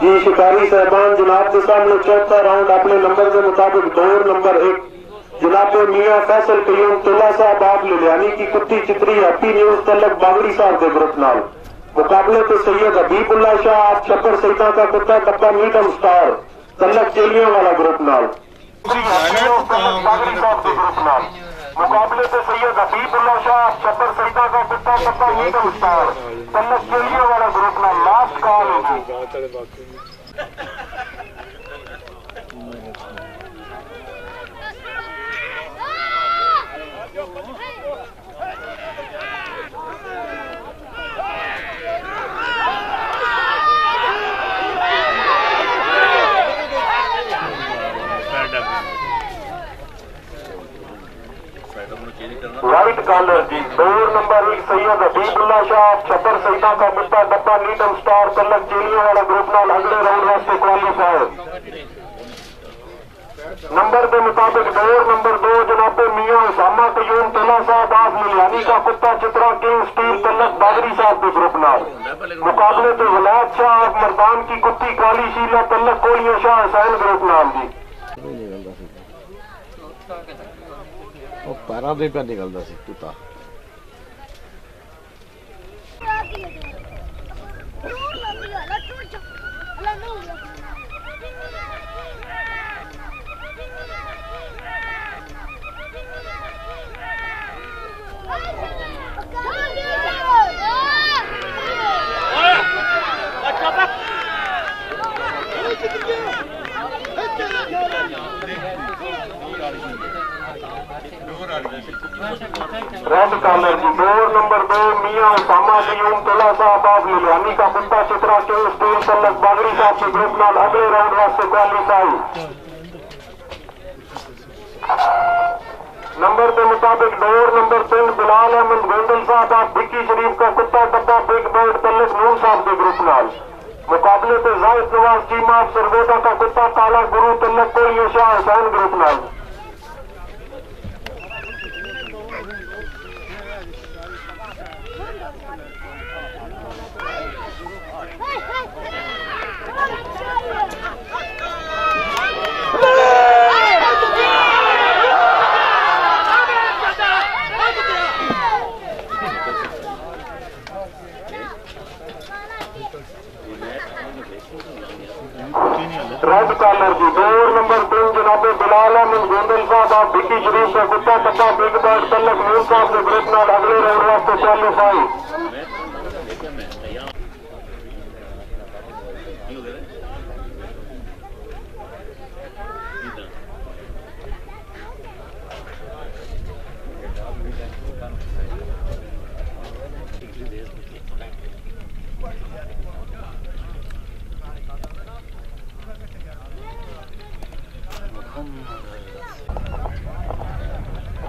जी शिकारी साहबान, जनाब के सामने चौथा राउंड अपने नंबर के मुताबिक दौर नंबर एक। जनाब मियाँ फैसल कयूम तुला साहब आप लुधियानी की कुत्ती चित्री हैप्पी न्यूज़ तलक बागड़ी साहब के ग्रुप नाल। मुकाबले के सैयद हबीबुल्ला शाह, आप छप्पर सईदा का कुत्ता डब्बा मीटम स्टार, तलक चेलियों वाला ग्रुप नाल। के मुकाबले पे सैयद हबीबुल्ला शाह छप्पर सईदा का कुत्ता डब्बा मीटम स्टार तलक चेलियों वाला ग्रुप ना लास्ट कॉल होगी। White collar ji. दौर नंबर एक सैयद हबीबुल्ला शाह, छप्पर सईदा का कुत्ता डब्बा, नीटम स्टार तलक चेलियों वाला ग्रुप नाल अगले राउंड वास्ते क्वालिफायर नंबर के मुताबिक दौर नंबर दो, जनाबे मियाँ उसामा कयूम तला साहब आफ मिलियानी का कुत्ता चित्रा, किंग स्टील तलक बागरी साहब के ग्रुप नाल। मुकाबले तो वलायत शाह आफ मरदान की कुत्ती, काली शीला तलक कोलिया शाह, हुसैन ग्रुप नाम जी। ਪੈਰਾਂ ਦੇ ਪਿਆ ਨਿਕਲਦਾ ਸੀ ਤੂਤਾ कॉलर जी डोर नंबर दो, मियाँ उसामा कयूम तला साहब, आप लुधियानी का कुत्ता चित्रा के स्टील तलक बागड़ी साहब के ग्रुप नाल अगले राउंड वास्ते क्वालिफाई नंबर के मुताबिक डोर नंबर तीन, बिलाल अहमद गोंदल साहब, आप भिक्की शरीफ का कुत्ता डब्बा बिग बर्ड तलक नूर साहब के ग्रुप नाल। मुकाबले पे जायद नवाज़ चीमा सरगोदा का कुत्ता, काला गुरु तलक कोलिया शाह हुसैन ग्रुप नाल रेड कॉलर जी डोर नंबर तीन, जनाबे बिलाल अहमद गोंदल साहब आप भिक्की शरीफ का कुत्ता कट्टा बिग बैट तलक मूल साहब के ग्रुप अगले राउंड वास्ते क्वालिफाई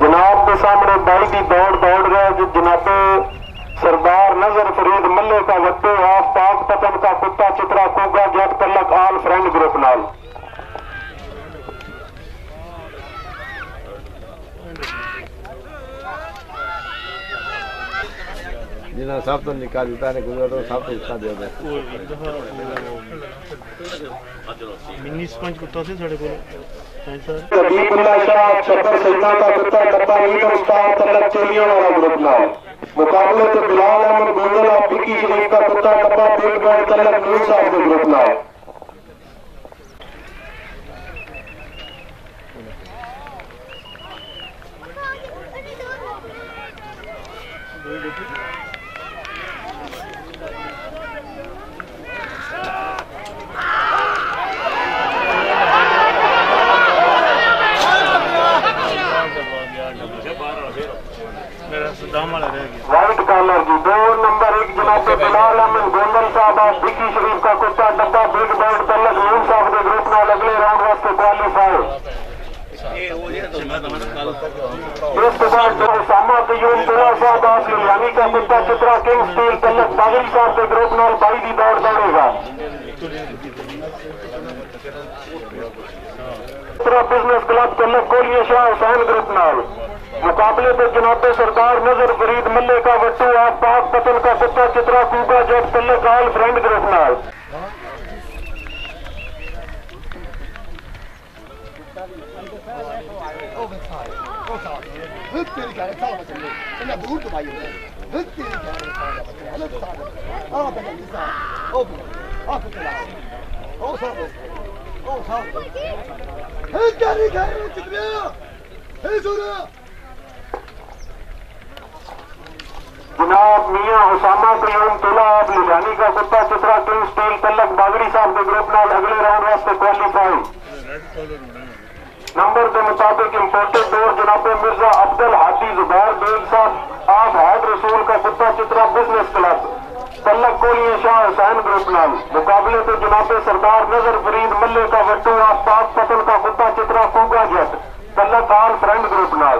जनाब बाई की दौड़ दौड़ गया जो जनाबे सरदार नज़र फरीद मल्ले का वत्ते हाफ़ पाक पतन का कुत्ता चित्रा कोगा जट पलक आल फ्रेंड ग्रुप नाल। जिन्होंने सब तो निकाल देता है गुजर तो सब तो हिस्सा दे मिनी स्पंज कुत्ता से साढ़े को मुकाबले तो बिलाल अहमद गोंदल आप की शरीफ का कुत्ता डब्बा पेट बैठ तलक न्यूज़ साहब के ग्रुप ना है वाइट कॉलर जी डोर नंबर एक जनाब बिलाल अहमद गोंदल साहब भिक्की शरीफ का कुत्ता डब्बा बिग बर्ड तलक नूर साहब के ग्रुप नाल अगले राउंड वास्ते क्वालिफाई कयूम तुला साहब आप लुधियानी का कुत्ता चित्रा किंग स्टील तलक बागरी साहब के ग्रुप नाल बाई की दौड़ दौड़ेगा। चित्रा बिज़नेस क्लब तलक कोलिया शाह हुसैन ग्रुप नाल मुकाबले पे जनाब सरदार नज़र फरीद मल्ले का वट्टू आप पाक पतन का कुत्ता चित्रा कूका जब तलक आल फ्रेंड ग्रुप. Hıt मियाँ हुसामा कयूम तुला आप लिलानी का कुत्ता चित्रा किंग स्टील तलक बागड़ी साहब के ग्रुप नाल अगले राउंड वास्ते क्वालीफाई नंबर के मुताबिक इम्पोर्टेड डोर जनाब मिर्ज़ा अब्दुल हादी जुबैर बेग साहब, आप हैद रसूल का कुत्ता चित्रा बिज़नेस क्लब तलक कोलिया शाह हुसैन ग्रुप नाल मुकाबले पे जनाब सरदार नज़र फरीद मल्ले का वट्टू पाक पतन का कुत्ता चित्रा कूगा जट तलक आल फ्रेंड ग्रुप नाल।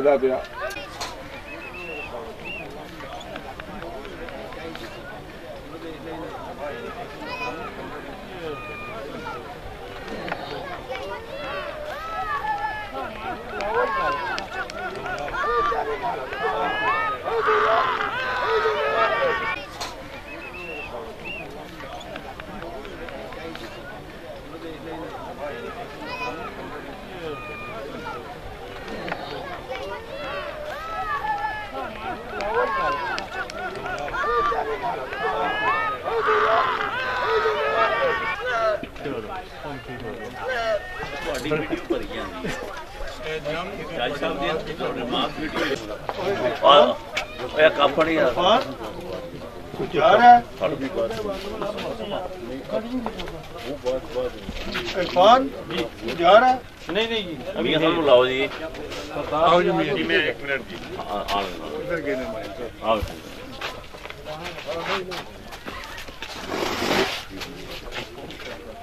ਉਹਦਾ ਪਿਆ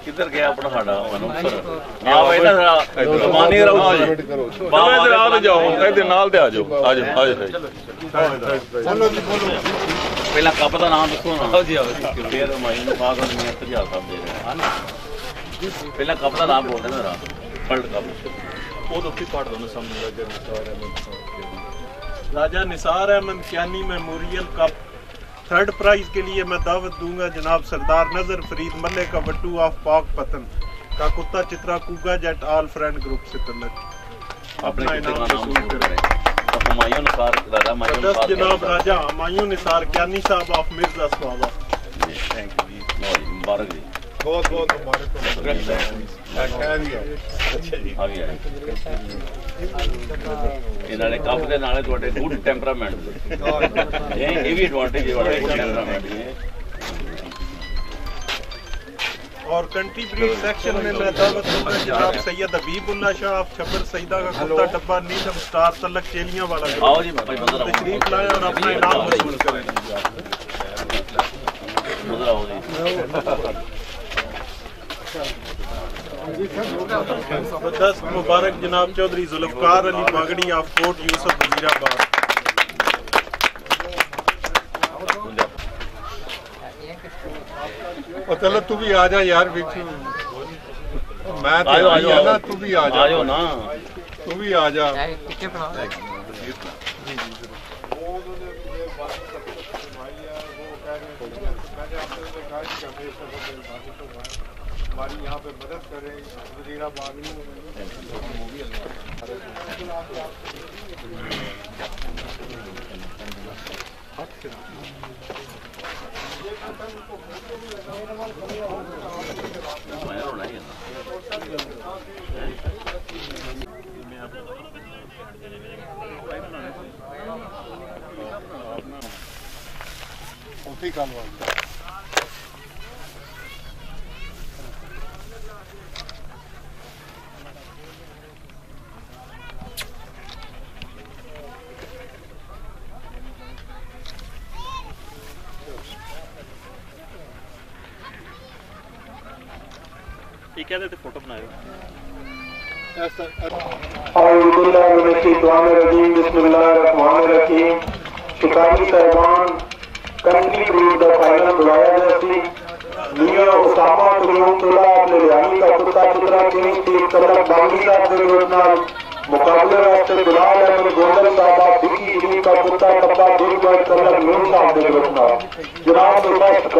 ਕਿੱਧਰ ਗਿਆ ਆਪਣਾ ਸਾਡਾ ਮਨੁੱਖਰ? ਆਓ ਇਹਦਾ ਜ਼ਮਾਨੀ ਰਹੋ ਜੀ। ਬਾਹਰ ਇਧਰ ਆਓ ਇਹਦੇ ਨਾਲ ਤੇ ਆ ਜਾਓ। ਆ ਜਾਓ ਪਹਿਲਾਂ ਕੱਪ ਦਾ ਨਾਮ ਦੱਸੋ ਨਾ ਆਓ ਜੀ ਆਓ ਫਿਰ ਮਾਈ ਨੂੰ ਬਾਗ ਨੂੰ ਮੀਆਂ ਤਜਾ ਸਾਹਿਬ ਦੇ ਰਹੇ ਹਨ ਪਹਿਲਾਂ ਕੱਪ ਦਾ ਨਾਮ ਬੋਲਦੇ ਨਾ ਵਰਲਡ ਕੱਪ ਉਹ ਤੋਂ ਵੀ ਪੜ ਦੋ ਸਾਹਮਣੇ Raja Nisar Ahmed Raja Nisar Ahmed Kayani memorial cup third prize के लिए मैं दावत दूंगा जनाब सरदार नजर फरीद मल्ले का वट्टू ऑफ पाक पतन का कुत्ता चित्रा कुगा जेट ऑल फ्रेंड ग्रुप से तलक अपने अपना कुत्ते का इनाम नाम वसूल करें Mayun Sarık Dada Mayun Sarık. Cenab Raja Mayun Sarık Kani Sahab of Mirza Swaba. Thank you. No, Mubarak ji. ਬਹੁਤ ਬਹੁਤ ਮੁਬਾਰਕ ਹੋ ਇਹਨਾਂ ਨੇ ਕੱਪ ਦੇ ਨਾਲੇ ਤੁਹਾਡੇ ਗੁੱਡ ਟੈਂਪਰਾਮੈਂਟ ਇਹ ਇਹ ਵੀ ਐਡਵਾਂਟੇਜ ਹੈ ਵਾਲਾ ਟੈਂਪਰਾਮੈਂਟ और कंट्री ब्रीड सेक्शन में मैं दावत दूँगा जनाब सैयद हबीबुल्ला शाह ऑफ़ छबर सईदा का कुत्ता डब्बा नीलम स्टार तलक चेलियाँ वाला आओ जी भाई आओ। तशरीफ़ लाए और अपना इनाम वसूल करें बंदर आओ जी। ज़बरदस्त मुबारक जनाब चौधरी जुल्फकार अली बागड़ी ऑफ़ कोट यूसुफ वजीराबाद। चलो तू भी आ जा यार मैं तो आयो, आयो, ना तू भी आ जा आयो ना तू भी आ जा हमारी यहाँ पे मदद करें वजीरा बागलू Konflikt alvarligt. क्या देते फ़ोटो बनाए जनाब रिक्वेस्ट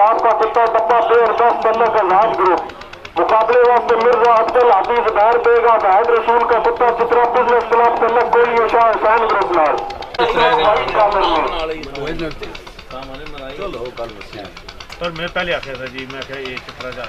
पंजाब का सत्ता कुत्ता डब्बा और दस पन्नों का लाभ ग्रुप। मुकाबले वास्ते मिर्ज़ा अब्दुल हफीज दार बेगा बहद रसूल का सत्ता चित्रा बिज़नेस क्लब पन्नक गोली शाह एहसान ग्रुप नाल पर मैं पहले आखिया था जी, मैं ये चित्रा जा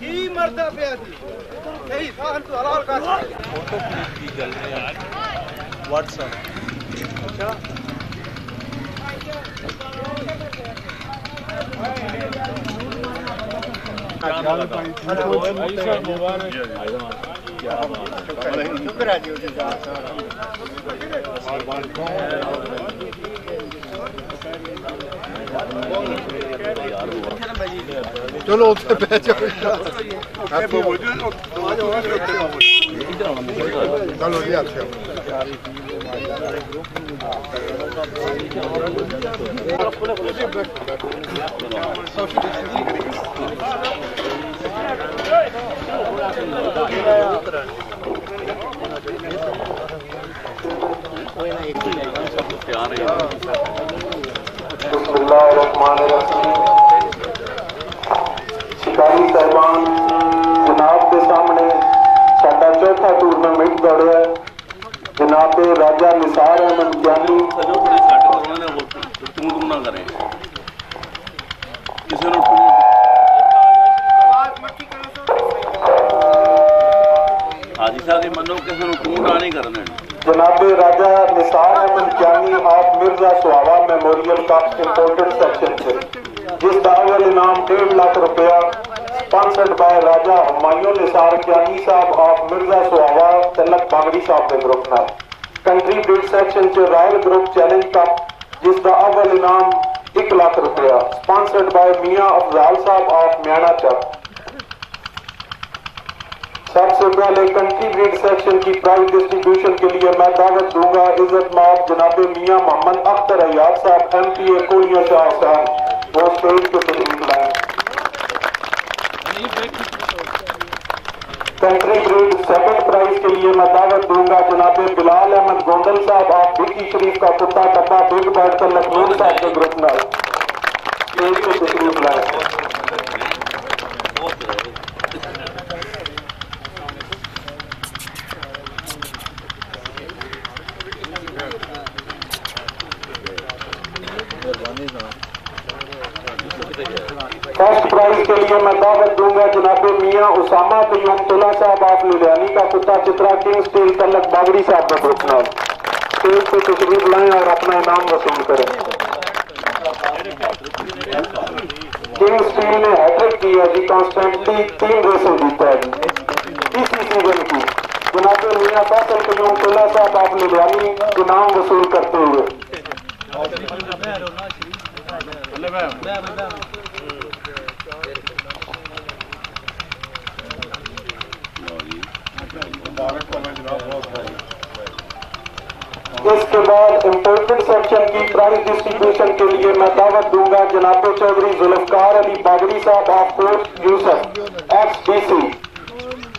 जी मरदा पे सही साहन तो हलाल का फ़ोटो क्लिक की गल में आज व्हाट्सएप अच्छा Tolom többet, Janka! Hát Bobo, nagyon hagyott Talod, játszja! Köszönöm! ਸ਼ਾਹੀ ਸਹਿਬਾਨ ਜਨਾਬ ਦੇ ਸਾਹਮਣੇ ਸਾਡਾ ਚੌਥਾ ਟੂਰਨਾਮੈਂਟ ਦੌੜ ਰਿਹਾ ਹੈ। ਜਨਾਬ ਦੇ ਰਾਜਾ ਨਿਸਾਰ ਅਹਿਮਦ ਗਿਆਨੀ। ਤੂੰ ਤੂੰ ਨਾ ਕਰੇ? ਕਿਸੇ ਨੂੰ ਤੂੰ ਨਾ ਨਹੀਂ ਕਰਨੇ जनाब Raja Nisar Ahmed Gyani of Mirza Sohawa memorial cup imported section से जिसका अव्वल इनाम डेढ़ लाख रुपया sponsored by Raja Humayun Nisar Gyani Sahab of Mirza सुहावा तलक बांगड़ी साहब के ग्रुप नाल कंट्री बिड सेक्शन च रॉयल ग्रुप चैलेंज कप जिसका अव्वल इनाम एक लाख रुपया स्पॉन्सर्ड बाय मियां अफजाल साहब ऑफ म्याना चक सबसे पहले कंट्री ब्रीड सेक्शन की प्राइज डिस्ट्रीब्यूशन के लिए मैं दावत दूँगा इज़्ज़त माब जनाब मियाँ मोहम्मद अख्तर अयाब साहब M P A Kolia Shah साहब। वो स्टेज लाए कंट्री ब्रीड सेकंड प्राइज के लिए मैं दावत दूँगा जनाब बिलाल अहमद गोंडल साहब, आप विकी शरीफ का कुत्ता डब्बा बिग बैट कर लखनऊ साहब के ग्रुप में स्टेज पे तशरीफ़ लाए फ़र्स्ट प्राइज के लिए मैं दावत दूँगा जनाब मियाँ उसामा कयूम तुला साहब, आप लुधियानी का कुत्ता चित्रा किंग स्टील तलक बागड़ी साहब का ग्रुप स्टेज पे तशरीफ़ लाएँ और अपना इनाम वसूल करें। किंग स्टील ने हैट्रिक की है जी? कॉन्स्टेंटली तीन रेसें जीता है। इसी सीज़न की। जनाब मियाँ फैसल कयूम तुला साहब, आप लुधियानी इनाम वसूल करते हुए। इसके बाद इम्पोर्टेड सेक्शन की प्राइज डिस्ट्रीब्यूशन के लिए मैं दावत दूँगा जनाब चौधरी जुल्फकार अली बागड़ी साहब of court, Yousaf ex D C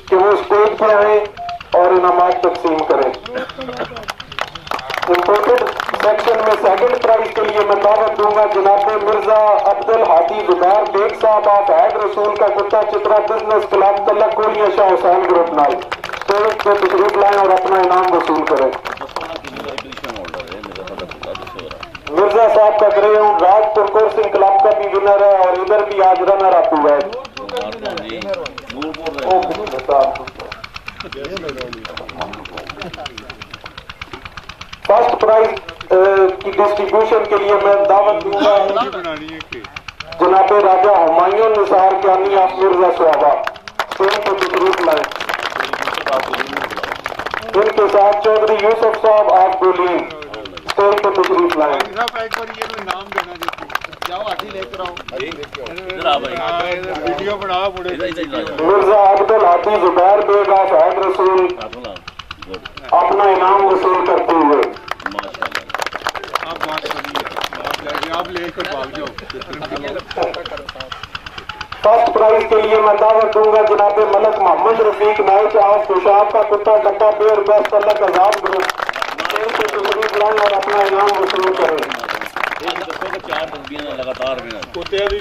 कि वो स्टेज पर आए और इनामात तकसीम करें। इम्पोर्टेड सेक्शन में सेकंड प्राइज के लिए मैं दावत दूँगा जनाब मिर्ज़ा अब्दुल हादी जुबार बेग साहब ऑफ़ हैड रसूल का कुत्ता चित्रा बिज़नेस क्लब तलक कोलिया शाह हुसैन ग्रुप नाल स्टेज पे तशरीफ़ लाएँ और अपना इनाम वसूल करें। मिर्ज़ा साहब का ग्रे हूँ, राजपुर कोर्सिंग क्लब का भी विनर है और इधर भी आज रनर अप हुआ है। फ़र्स्ट प्राइज की डिस्ट्रीब्यूशन के लिए मैं दावत दूँगा। जनाब राजा हुमायूं निसार ज्ञानी आप मिर्ज़ा सुहाबा स्टेज पर तशरीफ़ लाए। इनके साथ चौधरी यूसुफ साहब आप गुलीन स्टेज पर तशरीफ़ लाए। साहब एक बार ये नाम मिर्ज़ा अब्दुल हाथी जुबैर रसूल अपना इनाम वसूल करते हुए। आप लेकर फ़र्स्ट प्राइज के लिए मैं दावत दूँगा जनाब मलक मोहम्मद रफीक नाइक ऑफ़ पेशाब का कुत्ता डब्बा पेयर बेस्ट तलक आज़ाद ग्रुप। लाएँ और अपना इनाम वसूल करें एक दसो के चार तस्वीरें लगातार में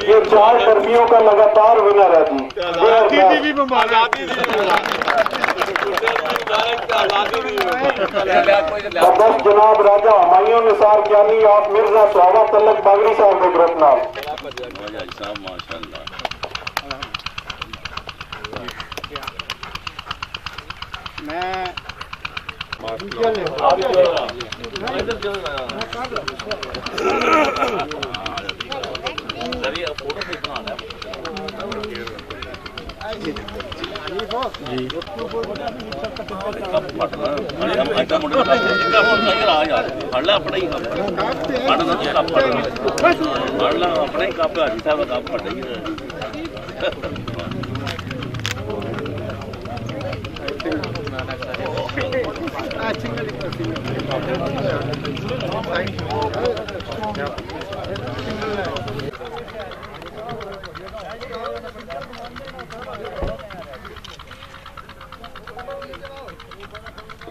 ये चार कर्मियों का लगातार विनर है जी। आज़ादी दी भी आज़ादी और बस जनाब राजा हमायूं निसार ज्ञानी आप मिर्ज़ा सुहावा तलक बागड़ी साहब के ग्रुप नाल राजा साहब माशाल्लाह मैं ज़रिए फ़ोटो भी बना ले कब पढ़ना अरे हम ऐसा मुंडे का इनका फ़ोन कर आ यार पढ़ ले अपना ही कब पढ़ना तो कब पढ़ना पढ़ ले अपना ही कब हाजी साहब कब पढ़ेंगे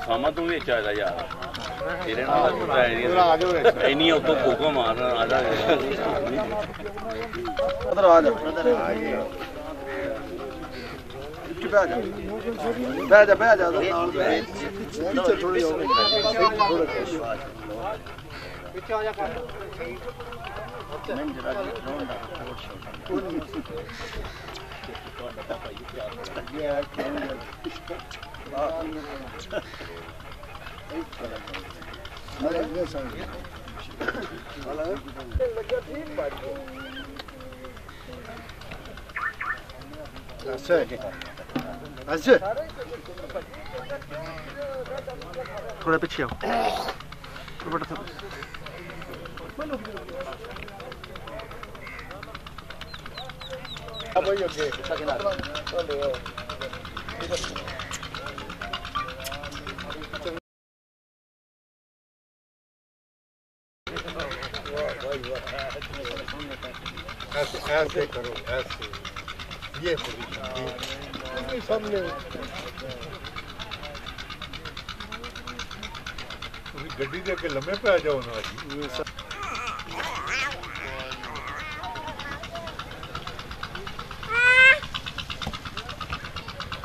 ਸਾਮਾ ਤੂੰ ਵੀ ਚਾਹੀਦਾ ਯਾਰ। ਇਹਦੇ ਨਾਲ ਪਤਾ ਹੈ ਇੰਨੀ ਉਤੋਂ ਕੋਕੋ ਮਾਰਨਾ ਆਦਾ ਉਧਰ ਆ ਜਾ। उधर आ जाओ पीछे बैठ जा बैठ जा बैठ जा थोड़ी पीछे आओ। थोड़ा बड़ा ऐसे ऐसे करो ऐसे। ये ये। सामने ਤੁਸੀਂ ਗੱਡੀ ਦੇ ਅੱਗੇ ਲੰਮੇ ਪੈ ਜਾਓ ਨਾ ਜੀ